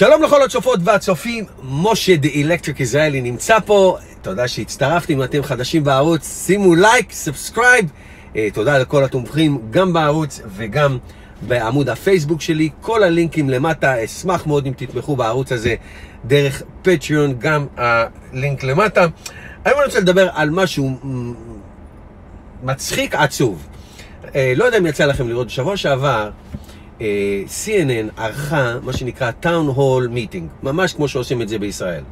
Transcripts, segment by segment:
שלום לכל הצופות והצופים, משה The Electric Israeli נמצא פה, תודה שהצטרפתם, אם אתם חדשים בערוץ, שימו לייק, subscribe, תודה לכל התומכים גם בערוץ וגם בעמוד הפייסבוק שלי, כל הלינקים למטה, אשמח מאוד אם תתמכו בערוץ הזה דרך פטריון, גם הלינק למטה. היום אני רוצה לדבר על משהו מצחיק עצוב. אה, לא יודע אם יצא לכם לראות, בשבוע שעבר אה, CNN ערכה מה שנקרא Town Hall Meeting, ממש כמו שעושים את זה בישראל.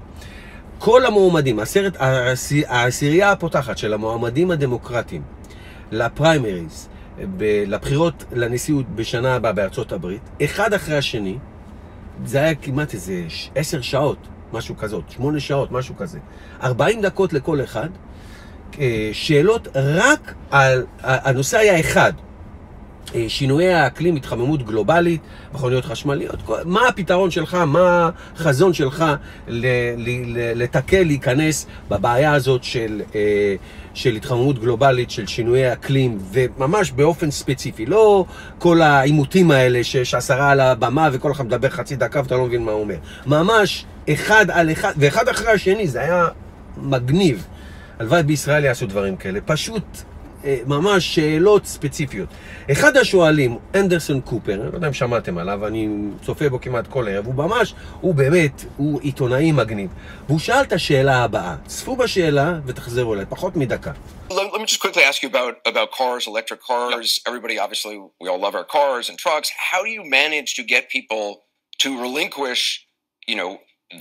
כל המועמדים, עשרת, העשירייה הפותחת של המועמדים הדמוקרטיים לפריימריז, לבחירות לנשיאות בשנה הבאה בארצות הברית, אחד אחרי השני, זה היה כמעט איזה עשר שעות, משהו כזאת, שמונה שעות, משהו כזה. ארבעים דקות לכל אחד, אה, שאלות רק על, הנושא היה אחד, אה, שינויי האקלים, התחממות גלובלית, מכוניות חשמליות, מה הפתרון שלך, מה החזון שלך לתקל, להיכנס בבעיה הזאת של, אה, של התחממות גלובלית, של שינויי אקלים, וממש באופן ספציפי, לא כל העימותים האלה שיש עשרה על הבמה וכל אחד מדבר חצי דקה ואתה לא מבין מה הוא אומר. ממש אחד על אחד, ואחד אחרי השני, זה היה מגניב. הלוואי בישראל יעשו דברים כאלה. פשוט אה, ממש שאלות ספציפיות. אחד השואלים, אנדרסון קופר, אני לא יודע אם שמעתם עליו, אני צופה בו כמעט כל ערב, הוא ממש, הוא באמת, הוא עיתונאי מגניב. והוא שאל את השאלה הבאה, צפו בשאלה ותחזרו אליי, פחות מדקה. Let, let me just quickly ask you about, about cars, electric cars. Everybody, obviously, we all love our cars and trucks. How do you manage to get people to relinquish, you know,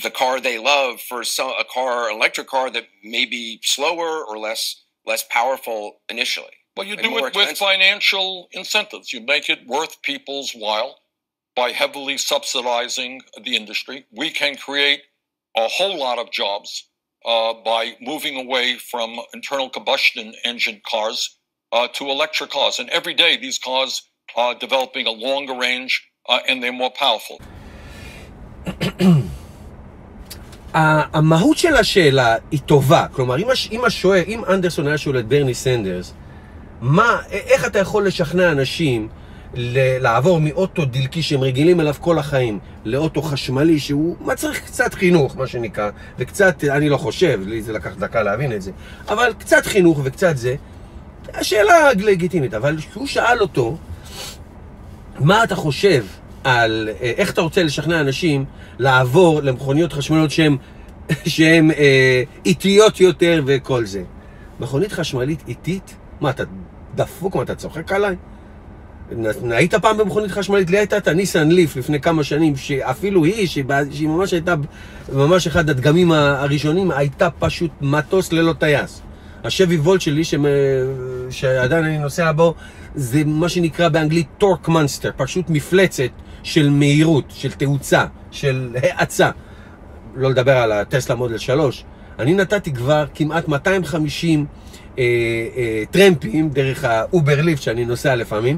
the car they love for some, a car, electric car that may be slower or less less powerful initially. Well, you do it expensive. with financial incentives. You make it worth people's while by heavily subsidizing the industry. We can create a whole lot of jobs uh, by moving away from internal combustion engine cars uh, to electric cars. And every day, these cars are developing a longer range uh, and they're more powerful. המהות של השאלה היא טובה. כלומר, אם, אם השואל, אם אנדרסון היה שואל את ברני סנדרס, מה, איך אתה יכול לשכנע אנשים לעבור מאוטו דלקי שהם רגילים אליו כל החיים, לאוטו חשמלי שהוא מצריך קצת חינוך, מה שנקרא, וקצת, אני לא חושב, לי זה לקח דקה להבין את זה, אבל קצת חינוך וקצת זה, השאלה לגיטימית, אבל כשהוא שאל אותו, מה אתה חושב על אה, איך אתה רוצה לשכנע אנשים לעבור למכוניות חשמליות שהן שהן אה, איטיות יותר וכל זה. מכונית חשמלית איטית? מה, אתה דפוק? מה, אתה צוחק עליי? היית פעם במכונית חשמלית? לי הייתה את הניסן ליף לפני כמה שנים, שאפילו היא, שהיא ממש הייתה, ממש אחד הדגמים הראשונים, הייתה פשוט מטוס ללא טייס. השבי וולט שלי, שעדיין אני נוסע בו, זה מה שנקרא באנגלית torque monster, פשוט מפלצת של מהירות, של תאוצה, של האצה. לא לדבר על הטסלה מודל 3. אני נתתי כבר כמעט 250 אה, אה, טרמפים דרך ה Uber Lyft שאני נוסע לפעמים,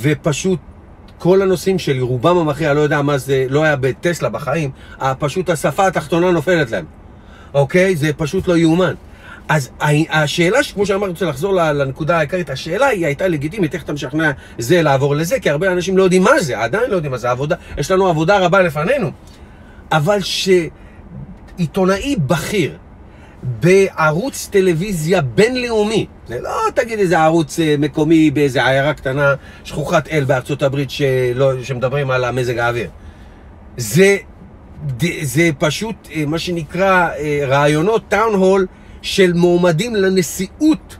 ופשוט כל הנוסעים שלי, רובם המכריע, לא יודע מה זה, לא היה בטסלה בחיים, פשוט השפה התחתונה נופלת להם. אוקיי? זה פשוט לא יאומן. אז השאלה, כמו שאמרתי, רוצה לחזור לנקודה העיקרית, השאלה היא הייתה לגיטימית, איך אתה משכנע זה לעבור לזה, כי הרבה אנשים לא יודעים מה זה, עדיין לא יודעים מה זה עבודה, יש לנו עבודה רבה לפנינו. אבל שעיתונאי בכיר בערוץ טלוויזיה בינלאומי, זה לא תגיד איזה ערוץ אה, מקומי באיזה עיירה קטנה, שכוחת אל בארצות הברית שלא, שמדברים על המזג האוויר. זה, זה פשוט אה, מה שנקרא אה, רעיונות טאון הול של מועמדים לנשיאות.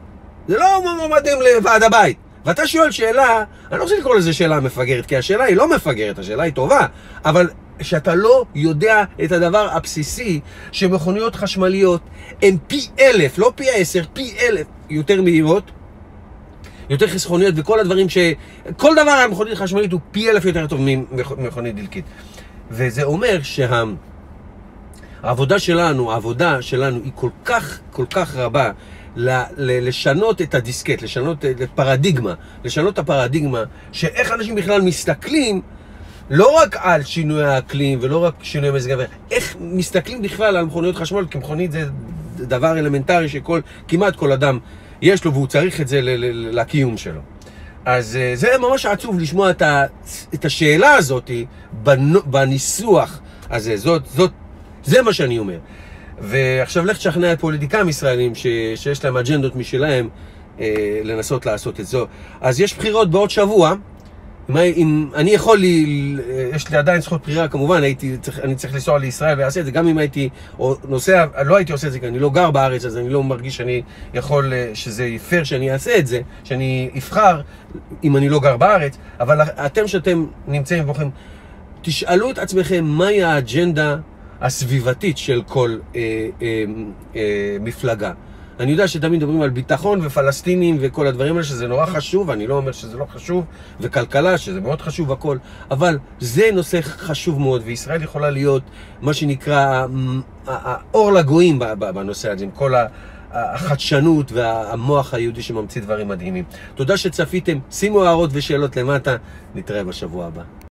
זה לא מועמדים לוועד הבית. ואתה שואל שאלה, אני לא רוצה לקרוא לזה שאלה מפגרת, כי השאלה היא לא מפגרת, השאלה היא טובה, אבל שאתה לא יודע את הדבר הבסיסי שמכוניות חשמליות הן פי אלף, לא פי עשר, פי אלף יותר מהירות, יותר חסכוניות וכל הדברים ש... כל דבר על מכונית חשמלית הוא פי אלף יותר טוב ממכונית דלקית. וזה אומר שה... העבודה שלנו, העבודה שלנו היא כל כך, כל כך רבה לשנות את הדיסקט, לשנות את הפרדיגמה, לשנות את הפרדיגמה, שאיך אנשים בכלל מסתכלים לא רק על שינוי האקלים ולא רק שינוי מזג האוויר, איך מסתכלים בכלל על מכוניות חשמל, כי מכונית זה דבר אלמנטרי שכל, כמעט כל אדם יש לו והוא צריך את זה לקיום שלו. אז אה, זה ממש עצוב לשמוע את, ה, את השאלה הזאת בנו- בניסוח הזה. זאת, זאת, זה מה שאני אומר. ועכשיו לך תשכנע את פוליטיקאים ישראלים ש, שיש להם אג'נדות משלהם אה, לנסות לעשות את זה. אז יש בחירות בעוד שבוע. אם, אם אני יכול, לי, יש לי עדיין זכות בחירה, כמובן, הייתי, צריך, אני צריך לנסוע לישראל ולעשות את זה, גם אם הייתי, או נוסע, לא הייתי עושה את זה, כי אני לא גר בארץ, אז אני לא מרגיש שאני יכול, אה, שזה פייר שאני אעשה את זה, שאני אבחר אם אני לא גר בארץ, אבל אתם שאתם נמצאים ובוחרים, תשאלו את עצמכם מהי האג'נדה הסביבתית של כל אה, אה, אה, מפלגה. אני יודע שתמיד מדברים על ביטחון ופלסטינים וכל הדברים האלה, שזה נורא חשוב, אני לא אומר שזה לא חשוב, וכלכלה, שזה מאוד חשוב הכל, אבל זה נושא חשוב מאוד, וישראל יכולה להיות מה שנקרא האור לגויים בנושא הזה, עם כל החדשנות והמוח היהודי שממציא דברים מדהימים. תודה שצפיתם, שימו הערות ושאלות למטה, נתראה בשבוע הבא.